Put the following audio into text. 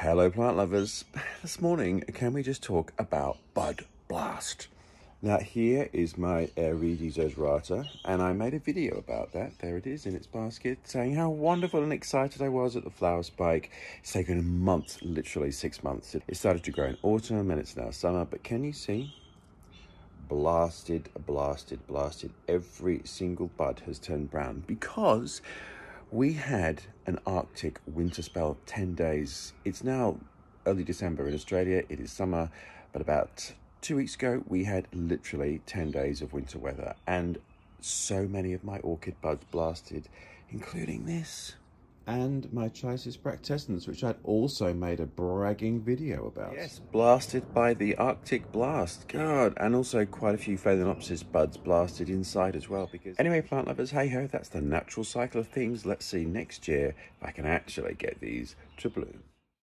Hello, plant lovers. This morning, can we just talk about Bud Blast? Now, here is my Aerides odorata, and I made a video about that. There it is in its basket, saying how wonderful and excited I was at the flower spike. It's taken a month, literally six months. It started to grow in autumn, and it's now summer, but can you see? Blasted, blasted, blasted. Every single bud has turned brown because we had an Arctic winter spell, 10 days. It's now early December in Australia, it is summer, but about two weeks ago we had literally 10 days of winter weather, and so many of my orchid buds blasted, including this and my Chysis bractescens, which I'd also made a bragging video about. Yes, blasted by the Arctic blast. God, and also quite a few Phalaenopsis buds blasted inside as well. Because Anyway, plant lovers, hey-ho, that's the natural cycle of things. Let's see next year if I can actually get these to bloom.